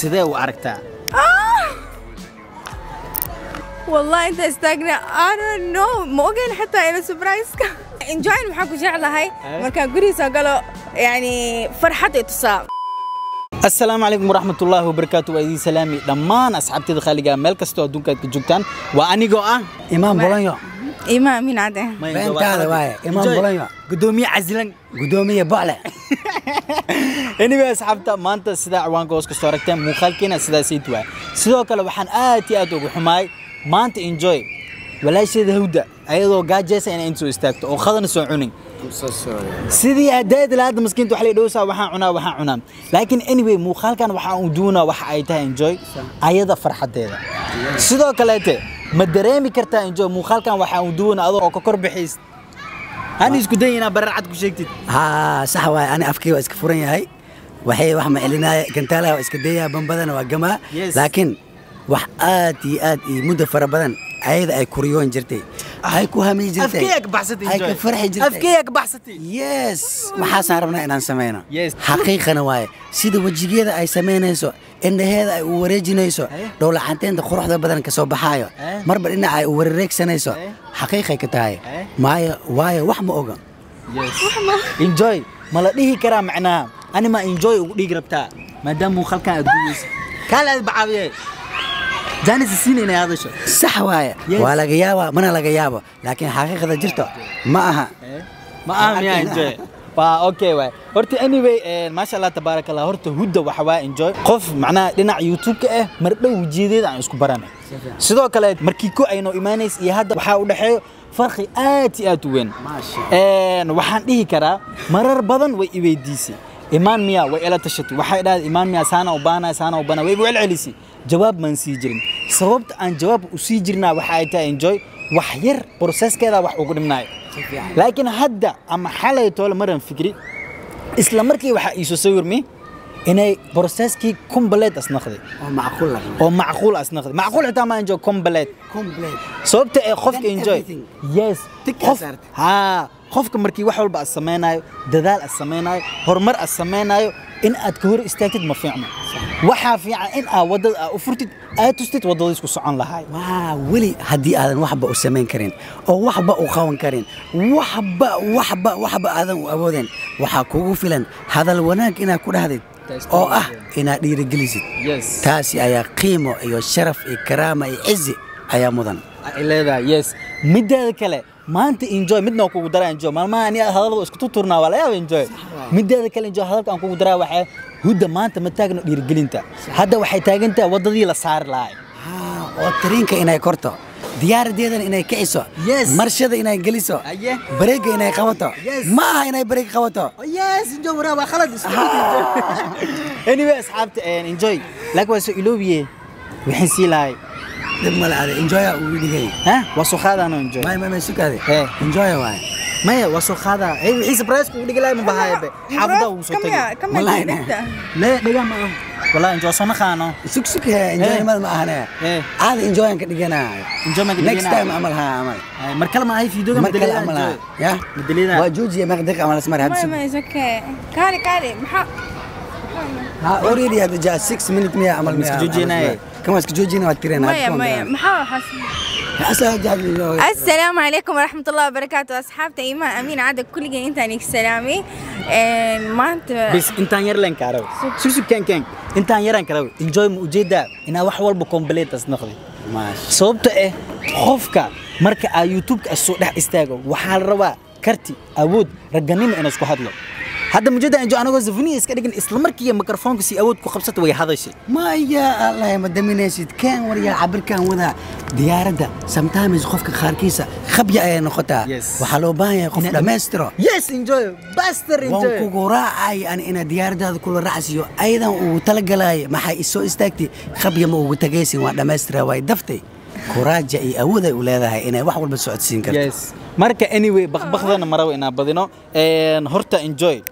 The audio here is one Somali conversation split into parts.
sidee u aragtaa والله أنت استاجنا أنا نو ما اوجين حتى إلى سبرايز انجوين maxaa ku jeclahay markaan guriisa galo yani farxad itusaa السلام عليكم ورحمة الله وبركاته. وإيدي سلامي. دمان أصحابتي دخالي ميل كستو أدونك كجوكتان وأنيقو أه إمام بولانيو إمام مين عاده بنت هذا واي إمام بولانيو قدومية عزلن. قدومية بعلة. Anyway asxaabta maanta sidaa ciwaanka hoos kastoo aragteen muuqaalkeena sidaasayt waay sidoo kale waxaan aad iyo aad ugu xumaay maanta enjoy. Walaasheeda hawda ayadoo gaajeysa inay inta soo istaagto oo qadana soo cunin. Sidii hadaad laada maskiinta wax la dhowsaa waxaan cunaa waxaan cunaa laakiin anyway muuqaalkan waxaan u duunaa waxa ay tahay enjoy ayada farxadeeda sidoo kaleete ma dareemi kartaa enjoy muuqaalkan waxaan u duunaa adoo oo ka kor bixiis hani isku day inaa barar cad ku sheegtid haa sax waaye ani afkii waa iska furan yahay waxay wax ma celinaya gantaalaha waa iska dayaya bambadana waa gamaa Yes. laakiin wax aad iyo aad iyo muddo fara badan ayada ay kuriyoon jirtay ay ku hami jirtay afkeeyaa ka baxsatay ay ka enjoy farxi jirtay afkeeyaa ka baxsatay yes. maxaasaan rabnaa inaan samayno Yes. xaqiiqana waaye sida wejigeeda ay samaynayso indhaheeda ay u wareejinayso. Eh? dhowlacanteenta quruxda badan ka soo baxaayo. Eh? marba dhinaca ay u wareeregsanayso Eh? xaqiiqay ka tahay. Maayo waayo wax ma oga. Enjoy. Ma la dhihi karaa macnaha ani ma enjoy ugu dhigi rabtaa. Maadaama muuqaalkan aad duugeysa kaale aad bacaabiye. Inay hadasho sax waaye. Waa laga yaabaa mana laga yaabo. Laakiin xaqiiqda jirto ma aha. Ma aha miyaa enjoy waa okay waay. Horta anyway eh, maasha allah tabaaraka allah horta hudda waxa waa enjoy. Qof macnaha dhinaca youtube-ka ah mar dhow wajiyadeeda aan isku baranay sidoo kale markii ko aynoo imaanays iyo hadda waxaa u dhexeeyo farqi aad iyo aad u weyn. Waxaan dhihi karaa marar badan way i weydiisay. Imaan miya way ila tashatay waxay dhahday imaan miya saana u baanaya saana u baanaya way igu celcelisay jawaab maan sii jirin. Sababta aan jawaab u sii jirnaa waxa ay tahay enjoy wax yar processkeeda wax ugu dhimnaayo laakiin hadda ama xalay toole maran fikri isla markii waxaa iisoo sawirmi inay processkii complete asnaqday oo macquul asnaqday macquul xitaa ma enjoy complete. Sababta ee qofka enjoy yes. Qofka markii wax walba aad samaynayo dadaal aad samaynayo horumar aad samaynayo in aad ka hor istaagtid ma fiicno waxaa fiican in aad waddada aad u furtid aad tustid waddada isku socon lahaay waa weli haddii aadan waxba u samayn karin oo waxba u qaban karin waxba waxba waxba aadan u awoodin waxaa kugu filan hadal wanaag inaad ku dhahdid oo ah inaad dhiirigelisid. Taasi ayaa qiimo iyo sharaf iyo karaama iyo cizi ayaa mudan. Ay leedahay yes. Mideeda kale maanta enjoy midna waa kugu daraa enjoy. Maalmaha ani hadalada isku tuturnaa waa la yaaba enjoy. Mideeda kale enjoy hadalka aan kugu daraa waxaa hudda maanta ma taagno dhiirigelinta hadda waxay taagan tahay waddadii la saari lahay. Oo tariinka inay korto diyaaradeedana inay kiciso marshada inay geliso bareega inay qabato ma aha inay bareeg qabato. Isku anyway asxaabta enjoy. Laakiin waa soo iloobiye waxaan sii lahay ಮಳೆ enjoy ಹುಡುಗಿ ಹಾ ವಸುಖಾದಾನು enjoy ಮೈ ಮೈ ಸುಖಾದೆ enjoy ವಾಯ್ ماي وسخادة أي عيسى برايس كودي لا من بهاي به عبدا وسوتي والله لا لا دجا ما والله إنجوا صنا خانو سك سك إنجوا ما معنا عاد إنجوا إنك دجنا إنجوا ما دجنا next time عملها عمل مركل ما هاي فيديو ما دليل عملها يا؟ دليلنا وجوزي ما قدك عمل اسمه هذا ما يزك كاري كاري ها أريد هذا جا 6 minutes مية عمل مسجوجينا جوجينا السلام عليكم ورحمة الله وبركاته. أصحاب تيما أمين عاد كل جين تانيك سلامي. إيه، ما أنت بس أنت ير لين كارو. شو شو كين كين؟ أنت ير لين كارو. إنجوي موجودة أنا بكم بكمبليت أصنخلي ماشي. صوبت إيه؟ خوفك على آه يوتيوب السوداء استاجو وحال روا كرتي أود رجعني أنا اسكو هادلو hadda mujeeda enjoy anagoo zafuniya iska dhigin isla markiiba mikrofoonka si awood ku qabsata way hadashay maya allah ma daminaysid? Keen waryaa cabirkan wadaa diyaaradda sometimes qofka qaarkiisa khabya ayay noqotaa. Waxaa loo baahan yahay qof dhammaystiro. Yes enjoy. Baster waan enjoy. kugu raacay an inaad diyaaradaada kula raacsiyo. Ayadan ugu talagalaya maxay isoo istaagtay khabya ma ugu tagaysin waa dhammaystira way daftay. Kuraaja iyo awooday u leedahay inay wax walba socodsiin karto. Marka anyway bakbakdana marawa inaa badino. Horta enjoy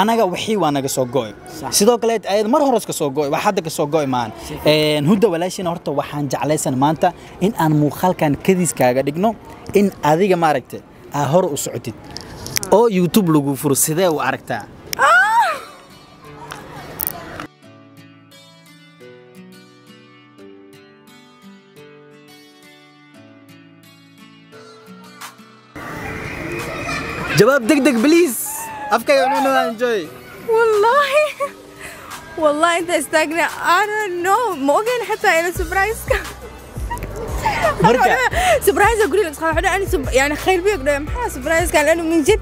anaga wixii waa naga soo go'ay. Sidoo kale ayad mar hore iska soo go'ay wax hadda ka soo go'ay maan. Een hudda walaashina horta waxaan jeclaysan maanta in aan muuqaalkan kadiis kaaga dhigno in adiga maaragtay aa hore u socotid. Oo youtube lagu furo sidee u aragtaa? Jawaab deg deg bliis afkayga cununada enjoy والله والله أنت I don't know. ما اوجين حتى إلى سبرايز مركا. سبرايز أقول لك صراحة أنا سب... يعني خير بي أقول محا سبرايز كان لأنه من جد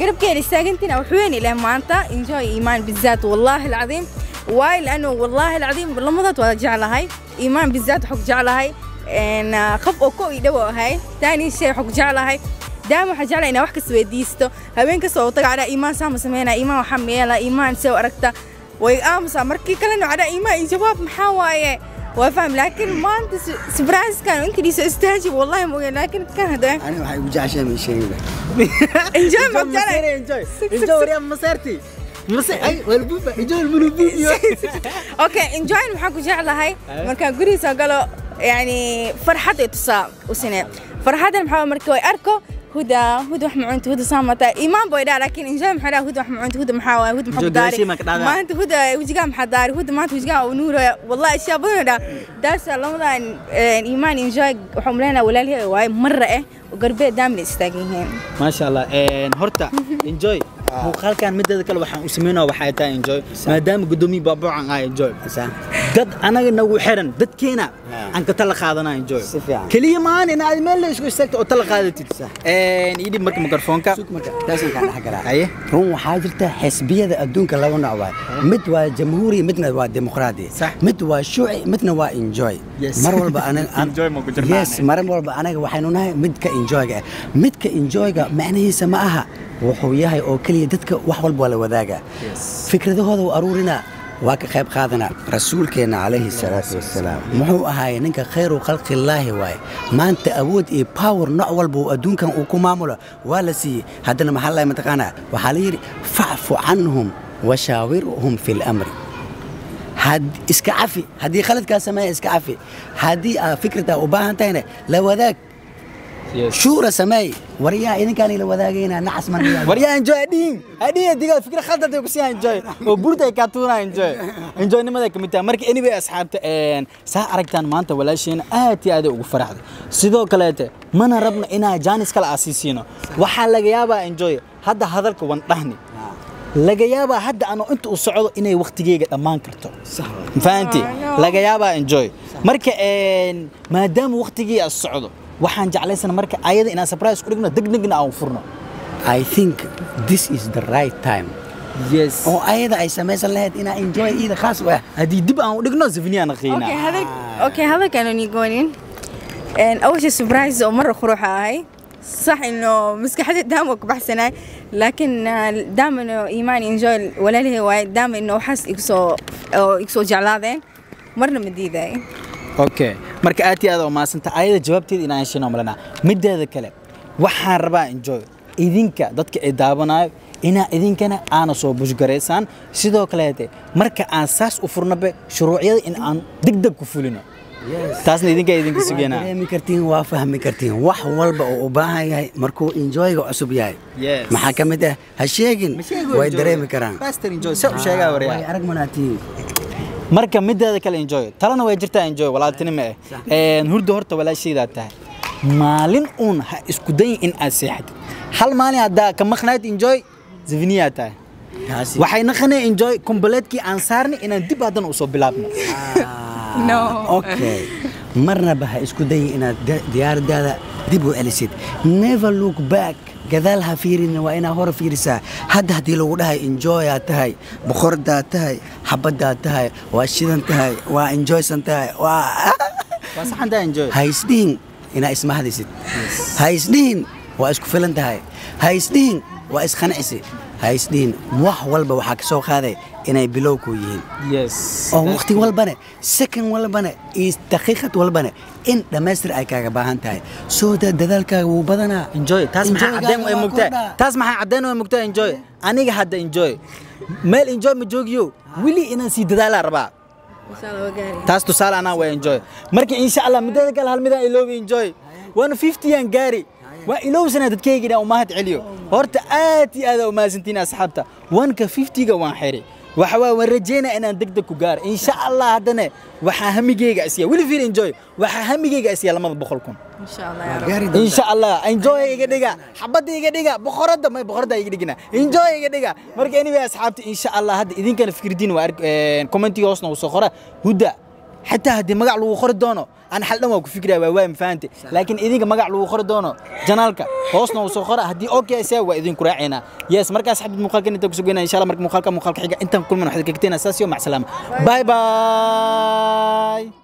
قرب كان استاجنتنا وحويني لين ما انت انجوي إيمان بالذات. والله العظيم واي لأنه والله العظيم لمضت وجع لهاي إيمان بالذات حق جعل هاي إن خف اوكو يدوا هاي. ثاني شيء حق جعل هاي دائما waxaa jeclaa inaa wax kasta weydiisto habeen kasta oo taga cadhaa iimaan saama sameynaa iimaan waxaa meela iimaan see u aragta way aamusaa markii kalena cadhaa iimaan iyo jawaab maxaa waaye waa faham laakiin maanta sbraaskan inta dhiiso istaaji wallahi ma ogeyn laakiin kan hadda ani waxay ugu jeceshahay ma sheegayba enjoy ma jeclay enjoy enjoy enjoy walbubiyo okay enjoy maxaa ku jeclahay markaan gurigiisa galo yani farxad ay tusaa usine farxadan maxaa marka way arko هدى هدى هدى هدى سامتا إيمان بويدا لكن إن هدى هدى هدى هدى هدى محاوى هدى هدى ما أنت هدى هدى هدى هدى ما أنت هدى ونورة والله إشياء بنا هدى هدى إيمان إن هدى هدى ولا لي واي مرة إيه وقربي دام هدى هدى ما شاء الله. هرتا. إنجوي muuqaalkan mideeda kale waxaan u sameynaa waxay tahay enjoy. Maadaama gudoomiye baabuucan ah enjoy. Dad anaga nagu xiran dadkeena aan ka tala qaadanaa enjoy. Keliya maahan in aad meel la isku istaagto oo tala qaadatid Sax. Een, ii dhib marka mikrofoonka run waxaa jirta xisbiyada adduunka laba nooc waay. Mid waa jamhuuri midna waa dimuqraadi. Mid waa shuuci midna waa enjoy. Mar walba yes mar walba anaga waxaynu nahay midka enjoyga. Ah midka enjoyga macnihiisa ma aha wuxuu yahay oo keliya dadka wax walba waa la wadaaga. Fikradahooda u aruurina waa ka qayb qaadana. Rasuulkeenna calayhi salaatu wasalaam muxuu ahaay ninka khayru khalqillaahi waaye. Maanta awood iyo power nooc walba uu adduunkan uu ku maamulo waa la siiyey. Haddana maxaa lahay mataqaanaa? Waxaa la yidhi facfu canhum washaawirhum fi lamri iska cafi. Haddii khaladkaa sameeya iska cafi. Haddii aa fikrada u baahan tahayna la wadaag shuura sameey waryaa idinkaan ila wadaagayna nacas man waryaa enjoy adhiin adhiin diga fikra khaldan ay ku siiyaan enjoy. Oo burda ay ka tuuraan enjoy. Enjoy nimada ka mid tahay marka anyway asxaabta een saa aragtaan maanta walaasheena aad iyo aad ugu faraxday. Sidoo kaleete mana rabno inaa jaanis kale aasiisiino. Waxaa laga yaabaa enjoy hadda hadalka wan dhahni. Laga yaabaa hadda ano inta uu socdo inay waqtigeyga dhammaan karto. Fahanti laga yaabaa enjoy. Marka maadaama waqtigii aad socdo waxaan jeclaysana marka ayada inaan surprise ku dhigno degdegna aan u furno I think this is the right time yes oo ayada ay samaysan lahayd inaa enjoy iida khaas u ah haddii dib aan u dhigno zifniyaan qiina اوكي هذا اوكي هذا كانوا يقولين ان اول شيء سبرايز ومره خروحه هاي صح انه مسكحتي دامك بحسنا لكن دام انه ايماني انجوي ولا لي وايد دام انه حس يكسو أو يكسو جعلادين مرنا مديده okay marka aad iyo aad u maasanta ayada jawaabteeda inaan heshino malana mideeda kale waxaan rabaa enjoy. Idinka dadka ay daawanayo inaa idinkana aana soo bushgaraysaan sidoo kaleete marka aan saas u furnabe shuruucyada in aan degdeg ku fulino. Taasna idinka idinka sugeynaa. dareemi kartiin waa fahmi kartiin. Wax walba oo u baahan yahay markuu enjoyga cusub yahay. Maxaa ka mid ah? Ha sheegin. Way dareemi karaan. Arag manaatiin marka mideeda kale enjoy. Talana way jirtaa enjoy walaaltinimo eh. Hurda horta walaashaydaa tahay. Maalin uun ha isku dayin in aad seexatid hal maalin haddaa ka maqnayd enjoy zifniyaa tahay. Waxay naqanay enjoy komboleedkii aan saarnay inaan dib haddana u soo bilaabno. No. okay. Marnaba ha isku dayin inaad da- diyaaradaada dib u celisid. Never look back gadaal ha fiirin waa inaa hore fiirisaa. Hadda haddii lagu dhahay enjoyaad tahay boqordaad tahay xabadaad tahay waa shidan tahay waa enjoysan tahay ha isdhihin inaa ismahdisid ha isdhihin waa isku filan tahay. Ha isdhihin waa isqancisi ha isdhihin wax walba waxaa ka soo qaaday inay bilowku yihiin. Oo wakhti walbane second walbane iyo daqiiqad walbane in dhammaystir ay kaaga baahan tahay. Sooda dadaalkaaga wuu badanaa. Taas maxaa caddeyn oo mugtaa enjoy. Aniga hadda enjoy. Meel enjoy ma joogiyo weli inaan sii dadaalaa rabaa. Taas tusaale anaa waa enjoy. Marka insha allah muddada kale hal midaan iloobi enjoy. Waanu fiftyaan gaari. Waa ilowsana dadkayga inaan umahad celiyo horta aad iyo aad aa umahadsantiin asxaabta wanka fiftyga waan xiri waxa waa waan rajeynaa inaan degdeg ku gaaro insha allah haddana waxaa hamigeyga isiya weli fiir enjoy waxaa hamigeyga isiya lamada boqol kun إن شاء الله يا رب gaari doontaa. insha allah enjoy iga dhiga xabadda iga dhiga boqorada may boqorada iga dhigina enjoy iga dhiga marka anyway asxaabta insha allah hadda idinkana fikirdiin waa commentiga hoosna uu soo qora huda xataa haddii magac lagu qori doono aan xal dhan waa ku fikiraya waa waa mafahante laakiin idinka magac lagu qori doono janaalka hoosna uu soo qora haddii okay se waa idinku raacaynaa yes marka asxaabta muuqaalkan inta ku soo goynaa insha allah marka muuqaalka muuqaalka xiga intaan kulman waxaad ka